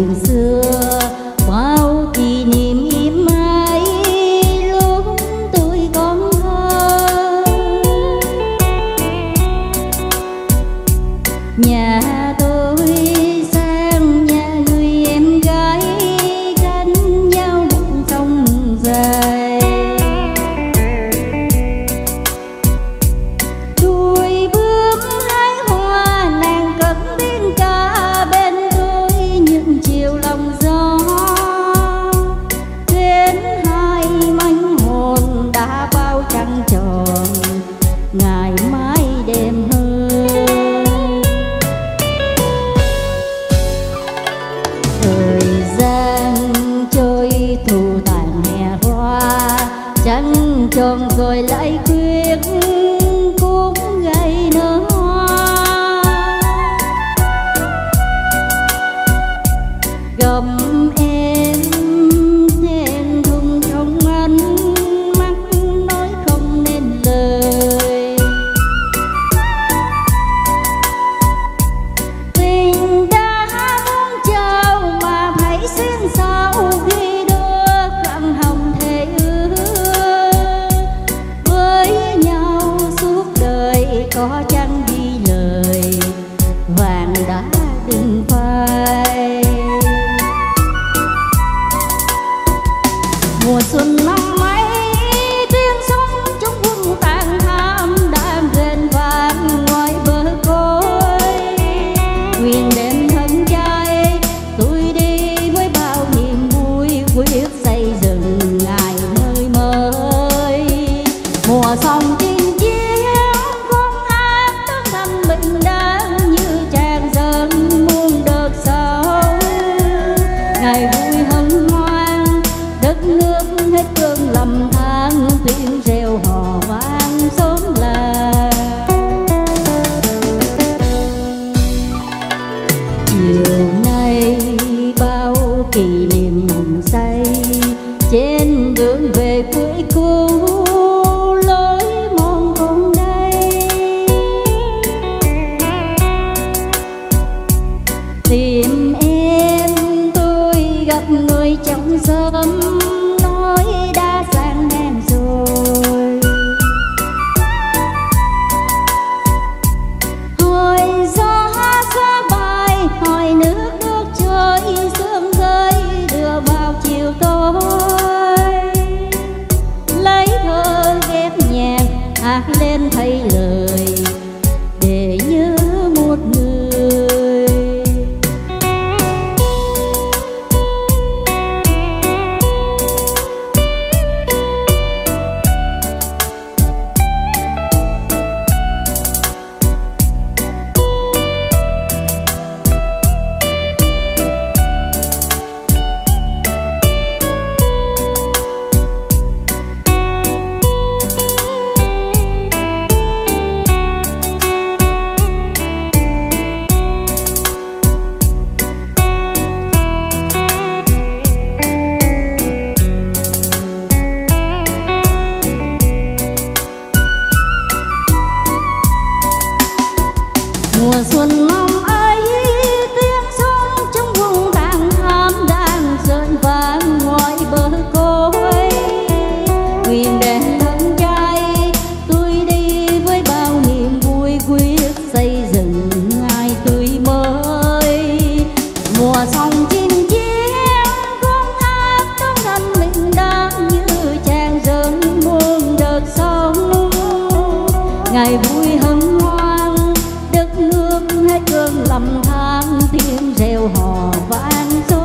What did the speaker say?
kể xưa. Bao kỷ niệm im mãi lúc tôi còn thơ nhà tôi trăng tròn, ngày mai đêm hơn. Thời gian trôi thu tàn hè hoa, trăng tròn rồi lại quyết cũng gây nở hoa. Gầm có chăng đi lời, vàng đã đừng phai. Mùa xuân năm ấy tiếng sóng trong quân tàn tham đang rền vang ngoài bờ cối. Quyền đêm thân trai tôi đi với bao niềm vui, quyết xây dựng ngày nơi mới. Mùa sông ngày vui hân hoan. Đất nước hết cơn lầm than, tiếng reo hò vang xóm làng. Chiều nay เล่นท lầm tiếng reo hò vang dội